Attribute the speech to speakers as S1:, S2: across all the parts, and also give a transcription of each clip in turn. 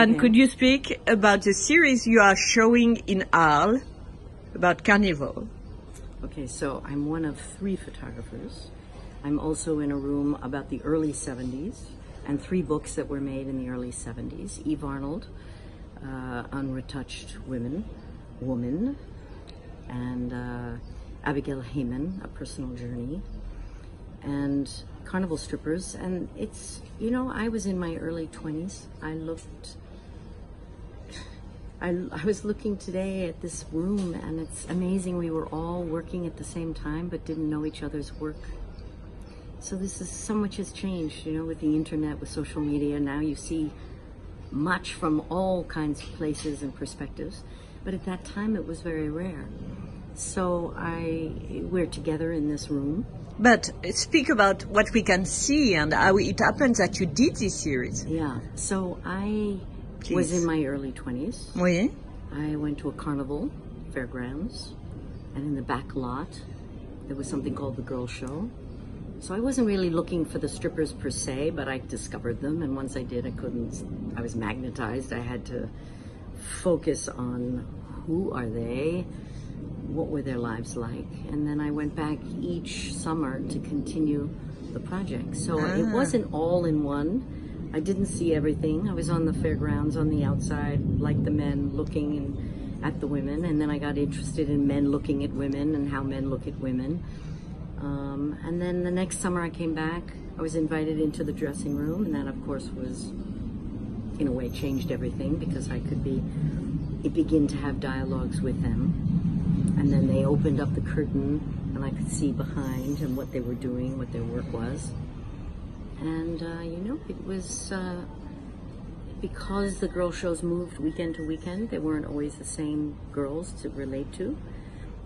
S1: And could you speak about the series you are showing in Arles about carnival?
S2: Okay, so I'm one of three photographers. I'm also in a room about the early 70s and three books that were made in the early 70s. Eve Arnold, uh, Unretouched Women, Woman, and uh, Abigail Heyman, A Personal Journey, and Carnival Strippers. And it's, you know, I was in my early 20s. I looked I, I was looking today at this room and it's amazing we were all working at the same time but didn't know each other's work. So this is so much has changed, you know, with the internet, with social media. Now you see much from all kinds of places and perspectives. But at that time it was very rare. So I we're together in this room.
S1: But speak about what we can see and how it happens that you did this series.
S2: Yeah. So I was in my early 20s.
S1: Oui.
S2: I went to a carnival, fairgrounds, and in the back lot, there was something called the Girl Show. So I wasn't really looking for the strippers per se, but I discovered them, and once I did, I couldn't, I was magnetized. I had to focus on who are they, what were their lives like, and then I went back each summer to continue the project. So it
S1: Ah.
S2: wasn't all in one. I didn't see everything. I was on the fairgrounds on the outside, like the men looking and at the women, and then I got interested in men looking at women and how men look at women. Um, and then the next summer I came back, I was invited into the dressing room, and that, of course, was in a way changed everything because I could be begin to have dialogues with them. And then they opened up the curtain, and I could see behind and what they were doing, what their work was. And uh, you know, it was uh, because the girl shows moved weekend to weekend. They weren't always the same girls to relate to.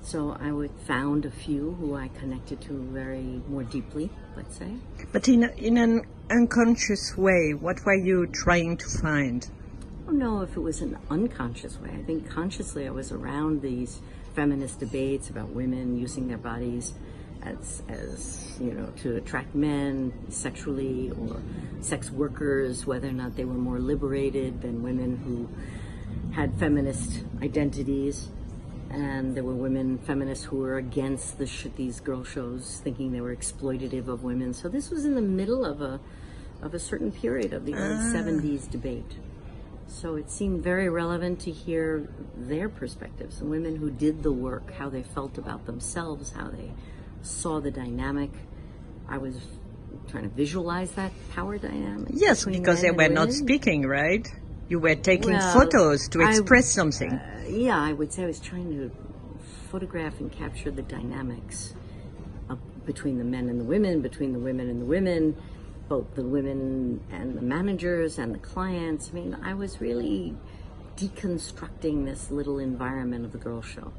S2: So I would found a few who I connected to very more deeply, let's say.
S1: But in, in an unconscious way, what were you trying to find?
S2: I don't know if it was an unconscious way. I think consciously I was around these feminist debates about women using their bodies as, as you know, to attract men sexually or sex workers, whether or not they were more liberated than women who had feminist identities. And there were women feminists who were against the sh- these girl shows, thinking they were exploitative of women. So this was in the middle of a of a certain period of the early ah. 70s debate. So it seemed very relevant to hear their perspectives, the women who did the work, how they felt about themselves, how they saw the dynamic. I was trying to visualize that power dynamic.
S1: Yes, because they were not speaking, right? You were taking
S2: Well,
S1: photos to
S2: I-
S1: express something.
S2: Uh, yeah, I would say I was trying to photograph and capture the dynamics of, between the men and the women, between the women and the women, both the women and the managers and the clients. I mean, I was really deconstructing this little environment of the girl show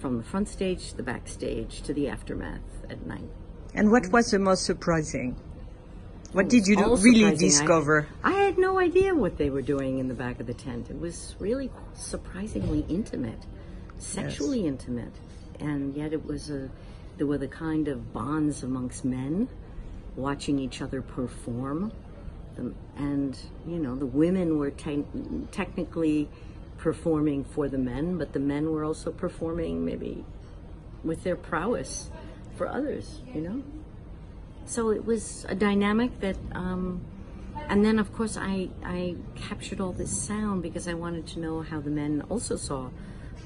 S2: from the front stage to the backstage to the aftermath at night.
S1: and what was the most surprising? What did you
S2: All
S1: really
S2: surprising. I-
S1: discover?
S2: I, had no idea what they were doing in the back of the tent. It was really surprisingly intimate, sexually intimate, and yet it was a there were the kind of bonds amongst men, watching each other perform, and you know the women were te- technically performing for the men, but the men were also performing maybe with their prowess for others. You know. So it was a dynamic that, um, and then of course I, I captured all this sound because I wanted to know how the men also saw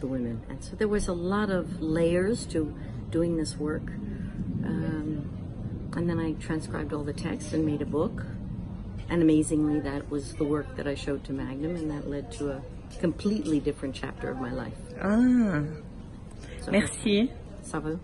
S2: the women. And so there was a lot of layers to doing this work. Um, and then I transcribed all the text and made a book. And amazingly, that was the work that I showed to Magnum, and that led to a completely different chapter of my life.
S1: Ah,
S2: So,
S1: merci.
S2: ça va?